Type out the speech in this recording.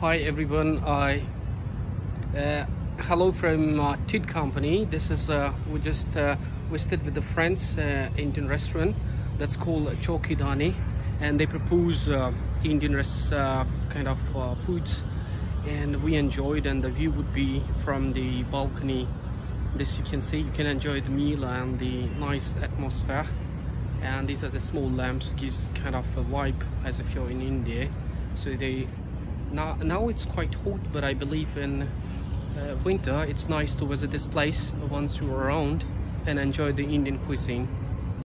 Hi everyone. I uh, hello from uh, Tid Company. This is uh, we just uh, visited with the friends uh, Indian restaurant that's called Chauki Dhani, and they propose uh, Indian uh, kind of foods, and we enjoyed. And the view would be from the balcony. This you can see. You can enjoy the meal and the nice atmosphere. And these are the small lamps. Gives kind of a vibe as if you're in India. So they now now it's quite hot but i believe in uh, winter it's nice to visit this place once you're around and enjoy the indian cuisine